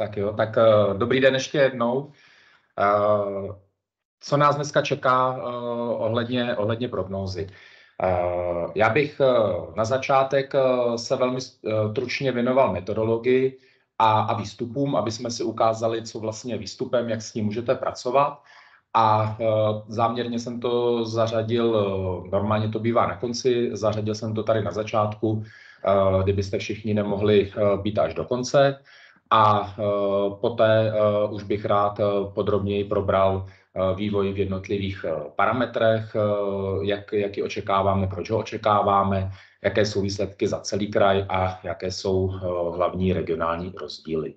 tak jo, tak uh, dobrý den ještě jednou. Uh, co nás dneska čeká uh, ohledně, ohledně prognózy? Uh, já bych uh, na začátek uh, se velmi uh, tručně věnoval metodologii a, a výstupům, aby jsme si ukázali, co vlastně výstupem, jak s tím můžete pracovat. A záměrně jsem to zařadil, normálně to bývá na konci, zařadil jsem to tady na začátku, kdybyste všichni nemohli být až do konce a uh, poté uh, už bych rád uh, podrobněji probral vývoj v jednotlivých parametrech, uh, jak, jaký očekáváme, proč ho očekáváme, jaké jsou výsledky za celý kraj a jaké jsou hlavní regionální rozdíly.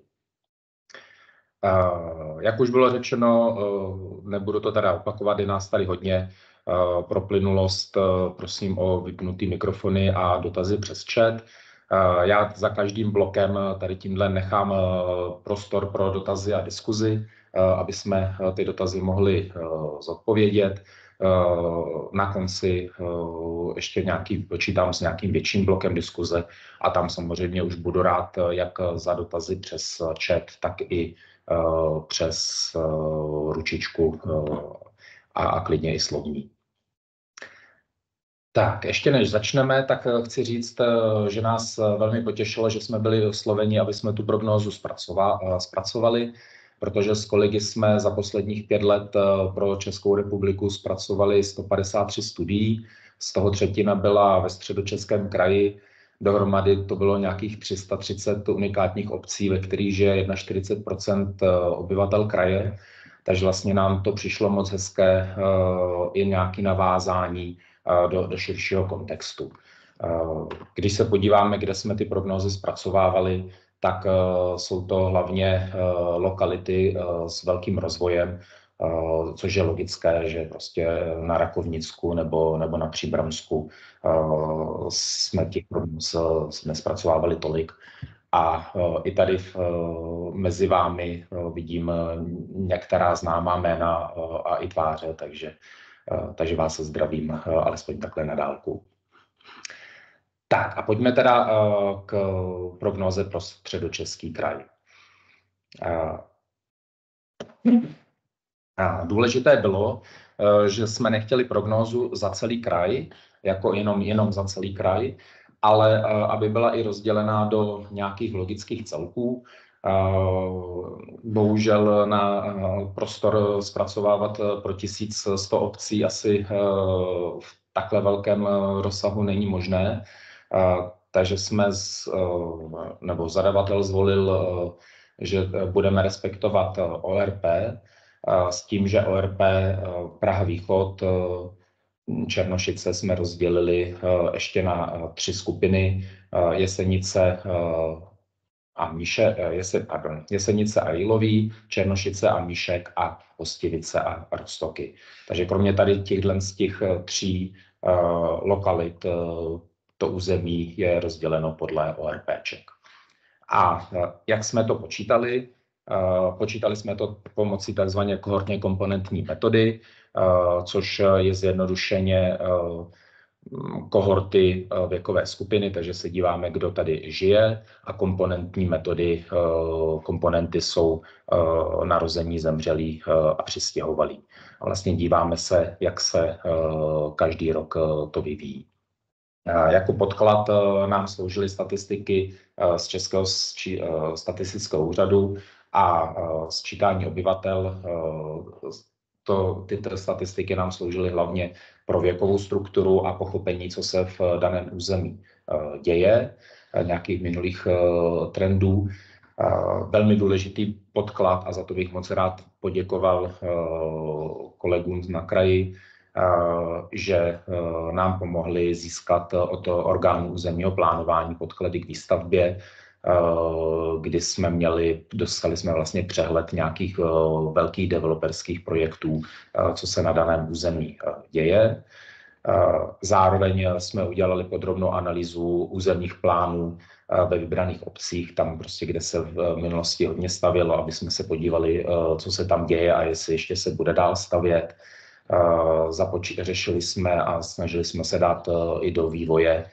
Jak už bylo řečeno, nebudu to teda opakovat, je nás tady hodně pro plynulost, prosím o vypnutý mikrofony a dotazy přes chat. Eh, já za každým blokem tady tímhle nechám eh, prostor pro dotazy a diskuzi, eh, aby jsme ty dotazy mohli zodpovědět. Na konci ještě nějaký, počítám s nějakým větším blokem diskuze a tam samozřejmě už budu rád jak za dotazy přes chat, tak i přes ručičku a, a klidně i slovní. Tak, ještě než začneme, tak eh, chci říct, eh, že nás eh, velmi potěšilo, že jsme byli osloveni, aby jsme tu prognózu zpracovali, protože s kolegy jsme za posledních pět let pro Českou republiku zpracovali 153 studií, z toho třetina byla ve středočeském kraji, dohromady to bylo nějakých 330 unikátních obcí, ve kterých žije 41% obyvatel kraje, takže vlastně nám to přišlo moc hezké, i nějaké navázání do, do širšího kontextu. Když se podíváme, kde jsme ty prognózy zpracovávali, tak jsou to hlavně lokality s velkým rozvojem, což je logické, že prostě na Rakovnicku nebo, nebo na Příbramsku jsme těch prognóz nespracovávali tolik. A i tady v, mezi vámi vidím některá známá jména a i tváře, takže takže vás zdravím eh, alespoň takhle na dálku. Tak a pojďme teda eh, k prognoze pro středočeský kraj. A důležité bylo, že jsme nechtěli prognózu za celý kraj, jako jenom, jenom za celý kraj, ale aby byla i rozdělená do nějakých logických celků, Bohužel na prostor zpracovávat pro 1100 obcí asi v takhle velkém rozsahu není možné. Takže jsme, z, nebo zadavatel zvolil, že budeme respektovat ORP s tím, že ORP Praha Východ Černošice jsme rozdělili ještě na tři skupiny. Jesenice, a Míše, eh, Jese, pardon, Jesenice a Jílový, Černošice a Míšek a Hostivice a Rostoky. Takže kromě tady těchto z těch eh, tří uh, lokalit uh, to území je rozděleno podle ORPček. A uh, jak jsme to počítali? Počítali jsme to pomocí tzv. kohortně komponentní metody, což je zjednodušeně kohorty eh, věkové skupiny, takže se díváme, kdo tady žije a komponentní metody, eh, komponenty jsou eh, narození, zemřelí a přistěhovalí. A vlastně díváme se, jak se každý rok to vyvíjí. Jako podklad nám sloužily statistiky z Českého statistického úřadu a sčítání obyvatel to, ty statistiky nám sloužily hlavně pro věkovou strukturu a pochopení, co se v daném území eh, děje, eh, nějakých minulých eh, trendů. Velmi důležitý podklad a za to bych moc rád poděkoval kolegům na kraji, že nám pomohli získat od orgánu územního plánování podklady k výstavbě, kdy jsme měli, dostali jsme vlastně přehled nějakých eh, velkých developerských projektů, eh, co se na daném území děje. Zároveň jsme udělali podrobnou analýzu územních plánů ve vybraných obcích, tam prostě, kde se v minulosti hodně stavilo, aby jsme se podívali, co se tam děje a jestli ještě se bude dál stavět. Započí, řešili jsme a snažili jsme se dát i do vývoje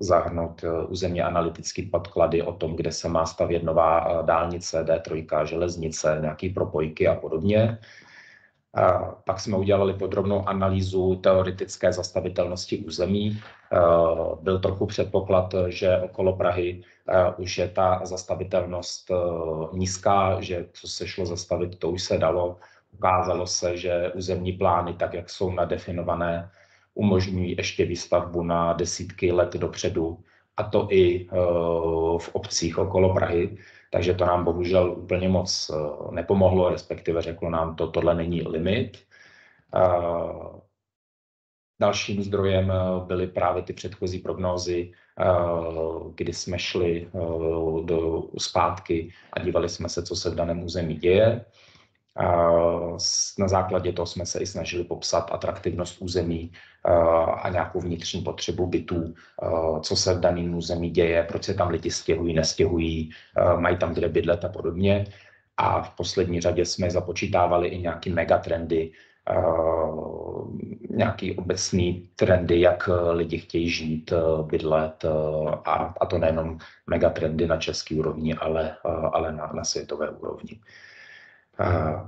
zahrnout územně analytické podklady o tom, kde se má stavět nová dálnice, D3, železnice, nějaké propojky a podobně. Pak jsme udělali podrobnou analýzu teoretické zastavitelnosti území. Byl trochu předpoklad, že okolo Prahy už je ta zastavitelnost nízká, že co se šlo zastavit, to už se dalo. Ukázalo se, že územní plány, tak jak jsou nadefinované, umožňují ještě výstavbu na desítky let dopředu, a to i v obcích okolo Prahy takže to nám bohužel úplně moc eh, nepomohlo, respektive řeklo nám to, tohle není limit. Eh, dalším zdrojem eh, byly právě ty předchozí prognózy, kdy jsme šli do zpátky a dívali jsme se, co se v daném území děje. Na základě toho jsme se i snažili popsat atraktivnost území a nějakou vnitřní potřebu bytů, co se v daném území děje, proč se tam lidi stěhují, nestěhují, mají tam kde bydlet a podobně. A v poslední řadě jsme započítávali i nějaké megatrendy, nějaký obecný trendy, jak lidi chtějí žít, bydlet a, a to nejenom megatrendy na české úrovni, ale, ale na, na světové úrovni. uh,